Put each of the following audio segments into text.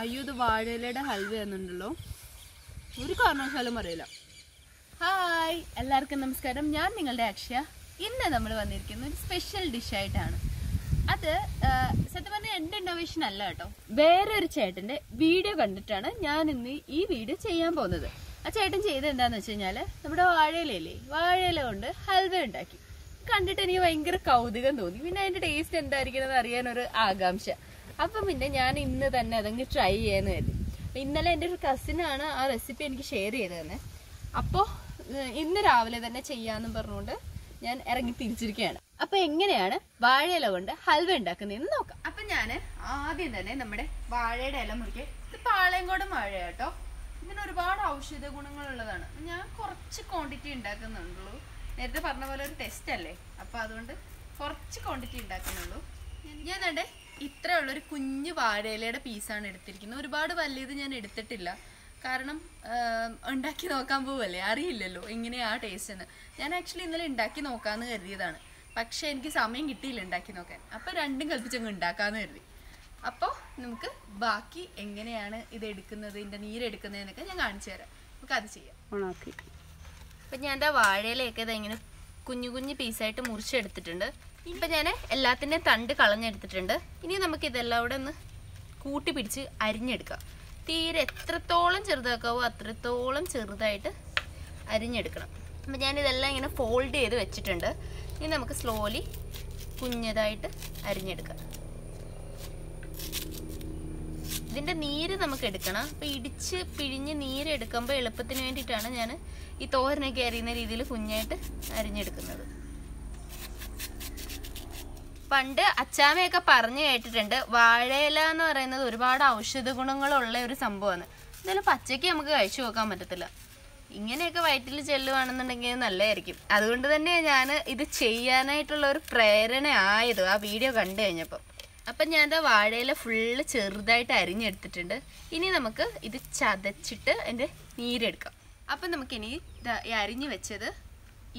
അയ്യോ ഇത് വാഴയിലയുടെ ഹൽവ എന്നുണ്ടല്ലോ ഒരു കാരണവശാലും അറിയില്ല. ഹായ് എല്ലാവർക്കും നമസ്കാരം. ഞാൻ നിങ്ങളുടെ അക്ഷയ. ഇന്ന് നമ്മൾ വന്നിരിക്കുന്ന ഒരു സ്പെഷ്യൽ ഡിഷായിട്ടാണ് അത് സത്യം പറഞ്ഞാൽ എന്റെ ഇന്നോവേഷൻ അല്ല കേട്ടോ. വേറൊരു ചേട്ടന്റെ വീഡിയോ കണ്ടിട്ടാണ് ഞാൻ ഇന്ന് ഈ വീഡിയോ ചെയ്യാൻ പോകുന്നത്. ആ ചേട്ടൻ ചെയ്തെന്താന്ന് വെച്ച് കഴിഞ്ഞാൽ നമ്മുടെ വാഴയിലല്ലേ വാഴയില കൊണ്ട് ഹൽവ ഉണ്ടാക്കി. കണ്ടിട്ട് എനിക്ക് ഭയങ്കര കൗതുകം തോന്നി. പിന്നെ അതിന്റെ ടേസ്റ്റ് എന്തായിരിക്കണം എന്ന് അറിയാനൊരു ആകാംക്ഷ. അപ്പം പിന്നെ ഞാൻ ഇന്ന് തന്നെ അതങ്ങ് ട്രൈ ചെയ്യാന്ന് കരുതി. ഇന്നലെ എന്റെ ഒരു കസിനാണ് ആ റെസിപ്പി എനിക്ക് ഷെയർ ചെയ്ത് തന്നെ. അപ്പോൾ ഇന്ന് രാവിലെ തന്നെ ചെയ്യാന്ന് പറഞ്ഞുകൊണ്ട് ഞാൻ ഇറങ്ങി തിരിച്ചിരിക്കുകയാണ്. അപ്പൊ എങ്ങനെയാണ് വാഴയില കൊണ്ട് ഹൽവ ഉണ്ടാക്കുന്നതെന്ന് നോക്കാം. അപ്പൊ ഞാൻ ആദ്യം തന്നെ നമ്മുടെ വാഴയുടെ ഇല മുറിക്കുക ഇത് പാളയംകോടൻ വാഴ കേട്ടോ. ഔഷധ ഗുണങ്ങളുള്ളതാണ്. ഞാൻ കുറച്ച് ക്വാണ്ടിറ്റി ഉണ്ടാക്കുന്നുള്ളൂ. നേരത്തെ പറഞ്ഞ പോലെ ഒരു ടെസ്റ്റ് അല്ലേ? അപ്പോൾ അതുകൊണ്ട് കുറച്ച് ക്വാണ്ടിറ്റി ഉണ്ടാക്കുന്നുള്ളൂ. ഞാൻ കണ്ടേ ഇത്ര ഉള്ളൊരു കുഞ്ഞു വാഴയിലയുടെ പീസാണ് എടുത്തിരിക്കുന്നത്. ഒരുപാട് വലിയത് ഞാൻ എടുത്തിട്ടില്ല. കാരണം ഉണ്ടാക്കി നോക്കാൻ പോവല്ലേ? അറിയില്ലല്ലോ എങ്ങനെയാ ടേസ്റ്റ് എന്ന്. ഞാൻ ആക്ച്വലി ഇന്നലെ ഉണ്ടാക്കി നോക്കാമെന്ന് കരുതിയതാണ്. പക്ഷേ എനിക്ക് സമയം കിട്ടിയില്ല ഉണ്ടാക്കി നോക്കാൻ. അപ്പോൾ രണ്ടും കൽപ്പിച്ചങ്ങ് ഉണ്ടാക്കാമെന്ന് കരുതി. അപ്പോൾ നമുക്ക് ബാക്കി എങ്ങനെയാണ് ഇത് എടുക്കുന്നത് ഇതിന്റെ നീരെടുക്കുന്നതെന്നൊക്കെ ഞാൻ കാണിച്ചു തരാം. നമുക്ക് അത് ചെയ്യാം. ഓണാക്കി അപ്പം ഞാൻ എന്താ വാഴയിലയൊക്കെ ഇതാ ഇങ്ങനെ കുഞ്ഞു കുഞ്ഞു പീസായിട്ട് മുറിച്ചെടുത്തിട്ടുണ്ട്. ഇപ്പം ഞാൻ എല്ലാത്തിന്റെയും തണ്ട് കളഞ്ഞെടുത്തിട്ടുണ്ട്. ഇനി നമുക്ക് ഇതെല്ലാം കൂടെ ഒന്ന് കൂട്ടി പിടിച്ച് അരിഞ്ഞെടുക്കാം. തീരെ എത്രത്തോളം ചെറുതാക്കാവോ അത്രത്തോളം ചെറുതായിട്ട് അരിഞ്ഞെടുക്കണം. അപ്പം ഞാനിതെല്ലാം ഇങ്ങനെ ഫോൾഡ് ചെയ്ത് വെച്ചിട്ടുണ്ട്. ഇനി നമുക്ക് സ്ലോലി കുഞ്ഞതായിട്ട് അരിഞ്ഞെടുക്കാം. ഇതിന്റെ നീര് നമുക്ക് എടുക്കണം. അപ്പൊ ഇടിച്ച് പിഴിഞ്ഞ് നീര് എടുക്കുമ്പോൾ എളുപ്പത്തിന് വേണ്ടിയിട്ടാണ് ഞാൻ ഈ തോരനൊക്കെ അരിയുന്ന രീതിയിൽ കുഞ്ഞായിട്ട് അരിഞ്ഞെടുക്കുന്നത്. പണ്ട് അച്ചാമയൊക്കെ പറഞ്ഞു കേട്ടിട്ടുണ്ട് വാഴയില എന്ന് പറയുന്നത് ഒരുപാട് ഔഷധ ഗുണങ്ങളുള്ള ഒരു സംഭവമാണ്. എന്നാലും പച്ചയ്ക്ക് നമുക്ക് കഴിച്ചു നോക്കാൻ പറ്റത്തില്ല. ഇങ്ങനെയൊക്കെ വയറ്റിൽ ചെല്ലുവാണെന്നുണ്ടെങ്കിൽ നല്ലതായിരിക്കും. അതുകൊണ്ട് തന്നെ ഞാൻ ഇത് ചെയ്യാനായിട്ടുള്ള ഒരു പ്രേരണ ആയത് ആ വീഡിയോ കണ്ടു കഴിഞ്ഞപ്പോൾ അപ്പം ഞാൻ ദാ വാഴയില ഫുള്ള് ചെറുതായിട്ട് അരിഞ്ഞെടുത്തിട്ടുണ്ട്. ഇനി നമുക്ക് ഇത് ചതച്ചിട്ട് അതിന്റെ നീരെടുക്കാം. അപ്പം നമുക്കിനി ഈ അരിഞ്ഞു വെച്ചത്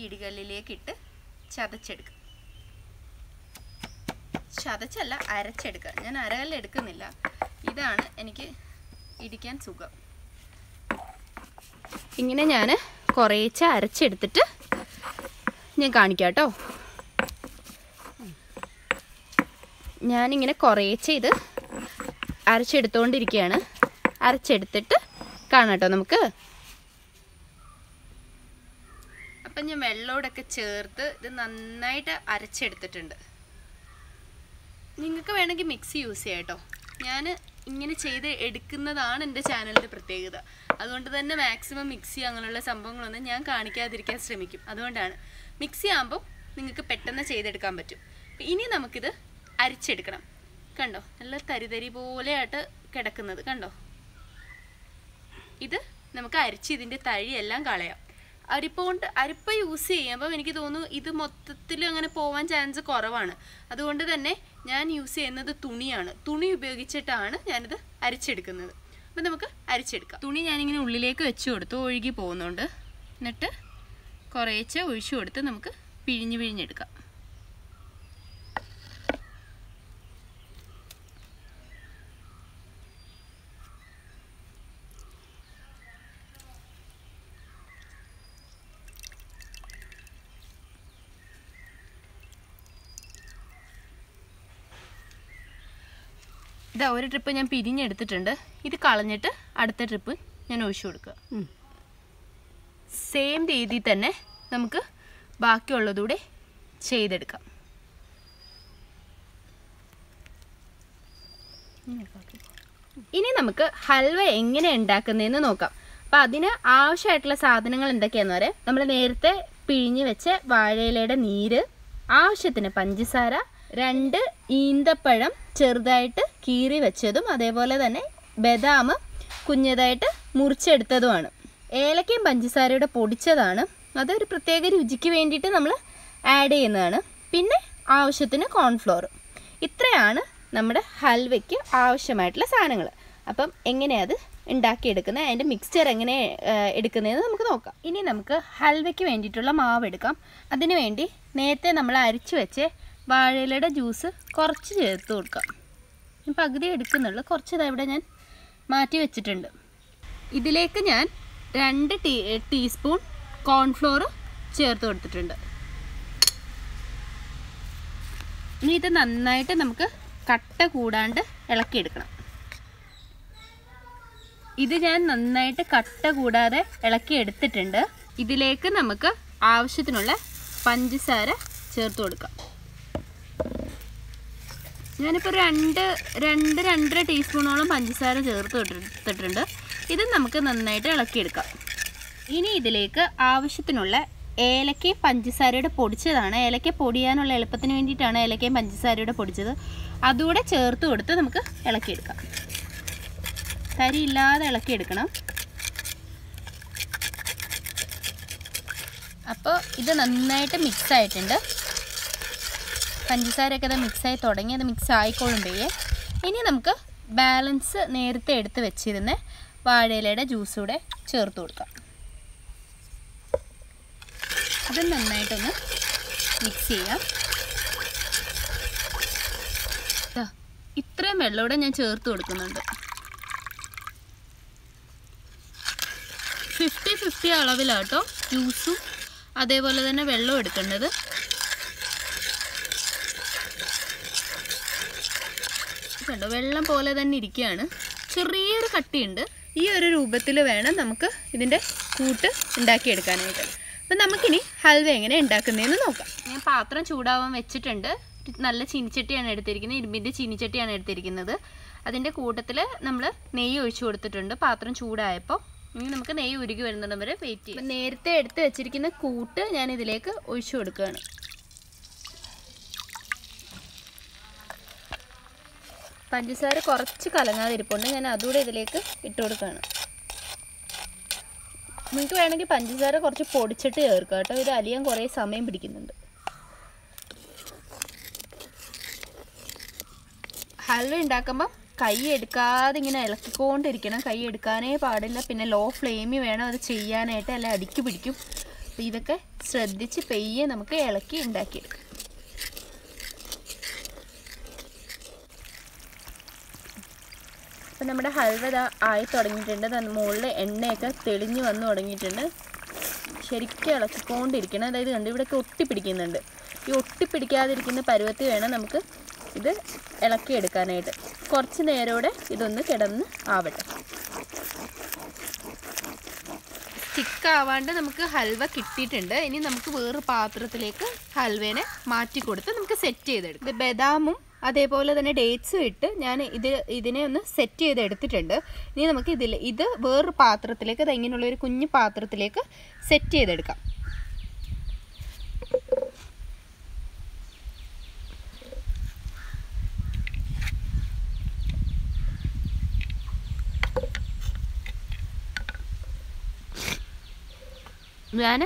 ഇടികല്ലിലേക്ക് ഇട്ട് ചതച്ചെടുക്കാം. ചതച്ചല്ല അരച്ചെടുക്കുക ഞാൻ അരകല്ല് എടുക്കുന്നില്ല ഇതാണ് എനിക്ക് ഇടിക്കാൻ സുഖം. ഇങ്ങനെ ഞാൻ കുറേശ്ശെ അരച്ചെടുത്തിട്ട് ഞാൻ കാണിക്കാം കേട്ടോ ഞാനിങ്ങനെ കുറേ ഇത് അരച്ചെടുത്തുകൊണ്ടിരിക്കുകയാണ് അരച്ചെടുത്തിട്ട് കാണാം കേട്ടോ നമുക്ക്. അപ്പം ഞാൻ വെള്ളമോടൊക്കെ ചേർത്ത് ഇത് നന്നായിട്ട് അരച്ചെടുത്തിട്ടുണ്ട്. നിങ്ങൾക്ക് വേണമെങ്കിൽ മിക്സി യൂസ് ചെയ്യാം കേട്ടോ. ഞാൻ ഇങ്ങനെ ചെയ്ത് എടുക്കുന്നതാണ് എന്റെ ചാനലിന്റെ പ്രത്യേകത. അതുകൊണ്ട് തന്നെ മാക്സിമം മിക്സി അങ്ങനെയുള്ള സംഭവങ്ങളൊന്നും ഞാൻ കാണിക്കാതിരിക്കാൻ ശ്രമിക്കും. അതുകൊണ്ടാണ്. മിക്സി ആകുമ്പോൾ നിങ്ങൾക്ക് പെട്ടെന്ന് ചെയ്തെടുക്കാൻ പറ്റും. ഇനി നമുക്കിത് അരിച്ചെടുക്കണം. കണ്ടോ? നല്ല തരിതരി പോലെയായിട്ട് കിടക്കുന്നത്. കണ്ടോ? ഇത് നമുക്ക് അരിച്ച് ഇതിന്റെ തഴിയെല്ലാം കളയാം. അരിപ്പ കൊണ്ട് അരിപ്പ യൂസ് ചെയ്യുമ്പോൾ എനിക്ക് തോന്നുന്നു ഇത് മൊത്തത്തിൽ അങ്ങനെ പോവാൻ ചാൻസ് കുറവാണ്. അതുകൊണ്ട് തന്നെ ഞാൻ യൂസ് ചെയ്യുന്നത് തുണിയാണ്. തുണി ഉപയോഗിച്ചിട്ടാണ് ഞാനിത് അരിച്ചെടുക്കുന്നത്. അപ്പം നമുക്ക് അരിച്ചെടുക്കാം. തുണി ഞാനിങ്ങനെ ഉള്ളിലേക്ക് വെച്ച് കൊടുത്തു ഒഴുകി പോകുന്നുണ്ട്. എന്നിട്ട് കുറേച്ച് ഒഴിച്ചു കൊടുത്ത് നമുക്ക് പിഴിഞ്ഞ് പിഴിഞ്ഞെടുക്കാം. ഇതാ ഒരു ട്രിപ്പ് ഞാൻ പിരിഞ്ഞെടുത്തിട്ടുണ്ട്. ഇത് കളഞ്ഞിട്ട് അടുത്ത ട്രിപ്പ് ഞാൻ ഒഴിച്ചു കൊടുക്കുക. സെയിം രീതിയിൽ തന്നെ നമുക്ക് ബാക്കിയുള്ളതൂടെ ചെയ്തെടുക്കാം. ഇനി നമുക്ക് ഹൽവ എങ്ങനെ ഉണ്ടാക്കുന്നതെന്ന് നോക്കാം. അപ്പം അതിന് ആവശ്യമായിട്ടുള്ള സാധനങ്ങൾ എന്തൊക്കെയാന്ന് പറയാം. നമ്മൾ നേരത്തെ പിഴിഞ്ഞ് വെച്ച വാഴയിലയുടെ നീര് ആവശ്യത്തിന് പഞ്ചസാര രണ്ട് ഈന്തപ്പഴം ചെറുതായിട്ട് കീറി വെച്ചതും അതേപോലെ തന്നെ ബദാം കുഞ്ഞതായിട്ട് മുറിച്ചെടുത്തതുമാണ്. ഏലക്കയും പഞ്ചസാരയുടെ പൊടിച്ചതാണ്. അതൊരു പ്രത്യേക രുചിക്ക് വേണ്ടിയിട്ട് നമ്മൾ ആഡ് ചെയ്യുന്നതാണ്. പിന്നെ ആവശ്യത്തിന് കോൺഫ്ലോർ ഇത്രയാണ് നമ്മുടെ ഹൽവയ്ക്ക് ആവശ്യമായിട്ടുള്ള സാധനങ്ങൾ അപ്പം എങ്ങനെയത് ഉണ്ടാക്കിയെടുക്കുന്നത്? അതിന്റെ മിക്സ്ചർ എങ്ങനെ എടുക്കുന്നതെന്ന് നമുക്ക് നോക്കാം. ഇനി നമുക്ക് ഹൽവയ്ക്ക് വേണ്ടിയിട്ടുള്ള മാവ് എടുക്കാം. അതിനുവേണ്ടി നേരത്തെ നമ്മൾ അരിച്ചു വെച്ച് വാഴയിലയുടെ ജ്യൂസ് കുറച്ച് ചേർത്ത് കൊടുക്കാം. ഞാൻ പകുതി എടുക്കുന്നുള്ളൂ. കുറച്ച് ഇതവിടെ ഞാൻ മാറ്റി വെച്ചിട്ടുണ്ട്. ഇതിലേക്ക് ഞാൻ രണ്ട് ടീ ടീസ്പൂൺ കോൺഫ്ലോർ ചേർത്ത് കൊടുത്തിട്ടുണ്ട്. ഇനി ഇത് നന്നായിട്ട് നമുക്ക് കട്ട കൂടാണ്ട് ഇളക്കിയെടുക്കണം. ഇത് ഞാൻ നന്നായിട്ട് കട്ട കൂടാതെ ഇളക്കി എടുത്തിട്ടുണ്ട് ഇതിലേക്ക് നമുക്ക് ആവശ്യത്തിനുള്ള പഞ്ചസാര ചേർത്ത് കൊടുക്കാം. ഞാനിപ്പോൾ രണ്ട് രണ്ട് രണ്ടര ടീസ്പൂണോളം പഞ്ചസാര ചേർത്ത് എടുത്തിട്ടുണ്ട് ഇത് നമുക്ക് നന്നായിട്ട് ഇളക്കിയെടുക്കാം. ഇനി ഇതിലേക്ക് ആവശ്യത്തിനുള്ള ഏലക്കയും പഞ്ചസാരയുടെ പൊടിച്ചതാണ്. ഏലക്ക പൊടിയാനുള്ള എളുപ്പത്തിന് വേണ്ടിയിട്ടാണ് ഏലക്കയും പഞ്ചസാരയുടെ പൊടിച്ചത്. അതുകൂടെ ചേർത്ത് കൊടുത്ത് നമുക്ക് ഇളക്കിയെടുക്കാം. തരി ഇല്ലാതെ ഇളക്കിയെടുക്കണം. അപ്പോൾ ഇത് നന്നായിട്ട് മിക്സ് ആയിട്ടുണ്ട്. പഞ്ചസാരയൊക്കെ അത് മിക്സായി തുടങ്ങി അത് മിക്സ് ആയിക്കോളുമ്പോഴേ ഇനി നമുക്ക് ബാലൻസ് നേരത്തെ എടുത്ത് വെച്ചിരുന്ന വാഴയിലയുടെ ജ്യൂസ് കൂടെ ചേർത്ത് കൊടുക്കാം. അത് നന്നായിട്ടൊന്ന് മിക്സ് ചെയ്യാം. ഇത്രയും വെള്ളം കൂടെ ഞാൻ ചേർത്ത് കൊടുക്കുന്നുണ്ട്. ഫിഫ്റ്റി ഫിഫ്റ്റി അളവിലാട്ടോ ജ്യൂസും അതേപോലെ തന്നെ വെള്ളം എടുക്കേണ്ടത്. കണ്ടോ? വെള്ളം പോലെ തന്നെ ഇരിക്കുകയാണ്. ചെറിയൊരു കട്ടിയുണ്ട്. ഈ ഒരു രൂപത്തിൽ വേണം നമുക്ക് ഇതിന്റെ കൂട്ട് ഉണ്ടാക്കിയെടുക്കാനായിട്ട്. അപ്പം നമുക്കിനി ഹൽവ എങ്ങനെ ഉണ്ടാക്കുന്നതെന്ന് നോക്കാം. ഞാൻ പാത്രം ചൂടാവാൻ വെച്ചിട്ടുണ്ട്. നല്ല ചീനിച്ചട്ടിയാണ് എടുത്തിരിക്കുന്നത്. ഇരുമ്പിന്റെ ചീനിച്ചട്ടിയാണ് എടുത്തിരിക്കുന്നത്. അതിന്റെ കൂട്ടത്തിൽ നമ്മൾ നെയ്യ് ഒഴിച്ചു കൊടുത്തിട്ടുണ്ട്. പാത്രം ചൂടായപ്പോൾ ഇനി നമുക്ക് നെയ്യ് ഉരുകി വരുന്നിടം വരെ വെയിറ്റ് ചെയ്യും. നേരത്തെ എടുത്ത് വെച്ചിരിക്കുന്ന കൂട്ട് ഞാൻ ഇതിലേക്ക് ഒഴിച്ചു കൊടുക്കുകയാണ്. പഞ്ചസാര കുറച്ച് കലങ്ങാതിരിപ്പുണ്ട്. ഞാൻ അതുകൂടെ ഇതിലേക്ക് ഇട്ട് കൊടുക്കുകയാണ്. നിങ്ങൾക്ക് വേണമെങ്കിൽ പഞ്ചസാര കുറച്ച് പൊടിച്ചിട്ട് ചേർക്കുക കേട്ടോ. ഇത് അലിയാൻ കുറേ സമയം പിടിക്കുന്നുണ്ട്. ഹൽവ ഉണ്ടാക്കുമ്പോൾ കൈ എടുക്കാതെ ഇങ്ങനെ ഇളക്കിക്കൊണ്ടിരിക്കണം. കൈ എടുക്കാനേ പാടില്ല. പിന്നെ ലോ ഫ്ലെയിമിൽ വേണം അത് ചെയ്യാനായിട്ട്. അല്ല അടിക്ക് പിടിക്കും. അപ്പോൾ ഇതൊക്കെ ശ്രദ്ധിച്ച് പെയ്യെ നമുക്ക് ഇളക്കി ഉണ്ടാക്കിയെടുക്കാം. അപ്പം നമ്മുടെ ഹൽവ ആയി തുടങ്ങിയിട്ടുണ്ട്. മുകളിൽ എണ്ണയൊക്കെ തെളിഞ്ഞ് വന്ന് തുടങ്ങിയിട്ടുണ്ട്. ശരിക്കും ഇളക്കിക്കൊണ്ടിരിക്കണം. അതായത് കണ്ട് ഇവിടെയൊക്കെ ഒട്ടിപ്പിടിക്കുന്നുണ്ട്. ഈ ഒട്ടിപ്പിടിക്കാതിരിക്കുന്ന പരുവത്തിൽ വേണം നമുക്ക് ഇത് ഇളക്കിയെടുക്കാനായിട്ട്. കുറച്ച് നേരോടെ ഇതൊന്ന് കിടന്ന് ആവട്ടെ. സ്റ്റിക്കാവാണ്ട് നമുക്ക് ഹൽവ കിട്ടിയിട്ടുണ്ട്. ഇനി നമുക്ക് വേറൊരു പാത്രത്തിലേക്ക് ഹൽവേനെ മാറ്റി കൊടുത്ത് നമുക്ക് സെറ്റ് ചെയ്തെടുക്കാം. ബദാമും അതേപോലെ തന്നെ ഡേറ്റ്സും ഇട്ട് ഞാൻ ഇത് ഇതിനെ ഒന്ന് സെറ്റ് ചെയ്ത് എടുത്തിട്ടുണ്ട്. ഇനി നമുക്ക് ഇതിൽ ഇത് വേറൊരു പാത്രത്തിലേക്ക് അത് ഇങ്ങനെയുള്ള ഒരു കുഞ്ഞു പാത്രത്തിലേക്ക് സെറ്റ് ചെയ്തെടുക്കാം ഞാൻ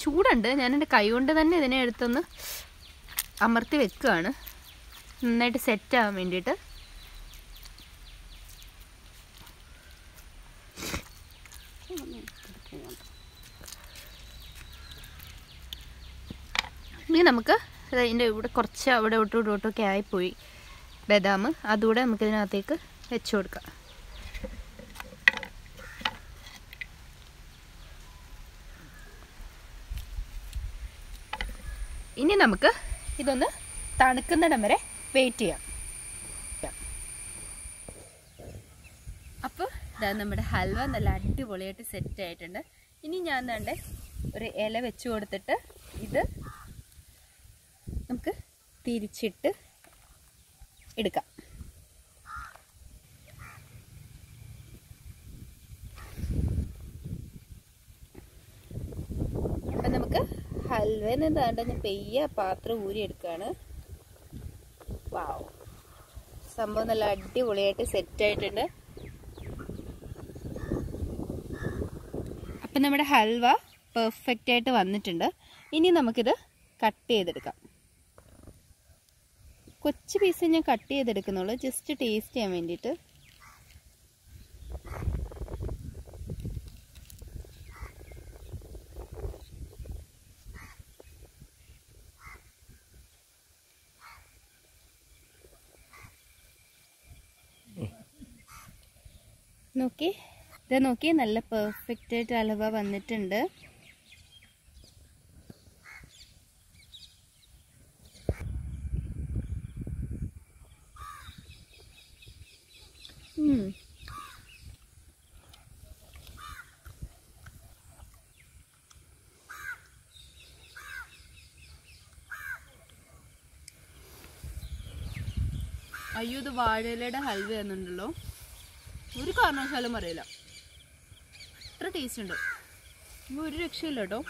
ചൂടുണ്ട്. ഞാൻ എന്റെ കൈ കൊണ്ട് തന്നെ ഇതിനെ എടുത്തൊന്ന് അമർത്തി വെക്കുകയാണ് നന്നായിട്ട് സെറ്റ് ആവാൻ വേണ്ടിയിട്ട്. ഇനി നമുക്ക് അതിന്റെ ഇവിടെ കുറച്ച് അവിടെ ഒട്ടും ഇവിടോട്ടൊക്കെ ആയിപ്പോയി ബദാം. അതുകൂടെ നമുക്ക് ഇതിനകത്തേക്ക് വെച്ച് കൊടുക്കാം. ഇനി നമുക്ക് ഇതൊന്ന് തണുക്കുന്നിടം വരെ വെയിറ്റ് ചെയ്യാം അപ്പോൾ ഇതാ നമ്മുടെ ഹൽവ നല്ല അടിപൊളിയായിട്ട് സെറ്റ് ആയിട്ടുണ്ട്. ഇനി ഞാൻ എന്താണ്ട് ഒരു ഇല വെച്ച് കൊടുത്തിട്ട് ഇത് നമുക്ക് തിരിച്ചിട്ട് എടുക്കാം. അപ്പം നമുക്ക് ഹൽവേന്ന് എന്താണ്ട് ഞാൻ പെയ്യ പാത്രം ഊരി എടുക്കുകയാണ് വാവ് സംഭവം നല്ല അടിപൊളിയായിട്ട് സെറ്റ് ആയിട്ടുണ്ട്. അപ്പം നമ്മുടെ ഹൽവ പെർഫെക്റ്റ് ആയിട്ട് വന്നിട്ടുണ്ട്. ഇനി നമുക്കിത് കട്ട് ചെയ്തെടുക്കാം. കൊച്ചു പീസ് ഞാൻ കട്ട് ചെയ്തെടുക്കുന്നുള്ളൂ. ജസ്റ്റ് ടേസ്റ്റ് ചെയ്യാൻ വേണ്ടിയിട്ട്. നോക്കി. ഇത് നോക്കി നല്ല പെർഫെക്റ്റ് ആയിട്ട് അലവ വന്നിട്ടുണ്ട്. അയ്യോ ഇത് വാഴയിലയുടെ ഹൽവ എന്നുണ്ടല്ലോ ഒരു കാരണവശാലും അറിയില്ല ഇത്ര ടേസ്റ്റ് ഉണ്ട്. ഒരു രക്ഷയില്ല കേട്ടോ.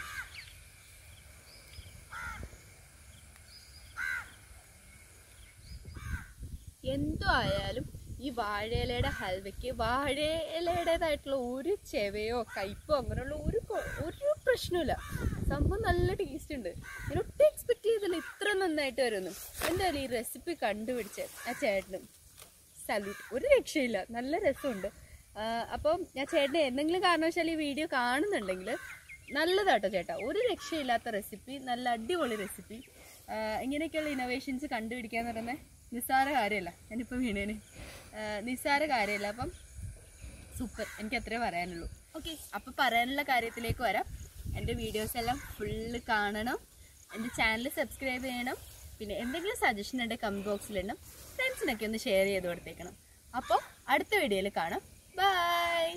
എന്തു ആയാലും ഈ വാഴയിലയുടെ ഹൽവയ്ക്ക് വാഴയിലയുടേതായിട്ടുള്ള ഒരു ചെവയോ കയ്പോ അങ്ങനെയുള്ള ഒരു ഒരു പ്രശ്നമില്ല സംഭവം നല്ല ടേസ്റ്റ് ഉണ്ട്. ഞാൻ ഒട്ടും എക്സ്പെക്ട് ചെയ്തില്ല ഇത്ര നന്നായിട്ട് വരുന്നു എന്തായാലും ഈ റെസിപ്പി കണ്ടുപിടിച്ച ആ ചേട്ടനും സല്യൂട്ട് ഒരു രക്ഷയില്ല. നല്ല രസമുണ്ട്. അപ്പം ഞാൻ ചേട്ടനെ എന്തെങ്കിലും കാരണവശാൽ ഈ വീഡിയോ കാണുന്നുണ്ടെങ്കിൽ നല്ലതാട്ടോ ചേട്ടാ. ഒരു രക്ഷയില്ലാത്ത റെസിപ്പി നല്ല അടിപൊളി റെസിപ്പി ഇങ്ങനെയൊക്കെയുള്ള ഇന്നോവേഷൻസ് കണ്ടുപിടിക്കുക എന്ന് പറയുന്നത് നിസ്സാര കാര്യമല്ല. ഞാനിപ്പോൾ വീണേന്. നിസ്സാര കാര്യമല്ല. അപ്പം സൂപ്പർ എനിക്ക് അത്രേ പറയാനുള്ളൂ. ഓക്കെ അപ്പോൾ പറയാനുള്ള കാര്യത്തിലേക്ക് വരാം. എന്റെ വീഡിയോസ് എല്ലാം ഫുള്ള് കാണണം. എന്റെ ചാനൽ സബ്സ്ക്രൈബ് ചെയ്യണം. പിന്നെ എന്തെങ്കിലും സജഷൻ ഉണ്ടെങ്കിൽ കമന്റ് ബോക്സിലുണ്ടും ഫ്രണ്ട്സിനൊക്കെ ഒന്ന് ഷെയർ ചെയ്ത് കൊടുത്തേക്കണം. അപ്പോൾ അടുത്ത വീഡിയോയിൽ കാണാം. ബൈ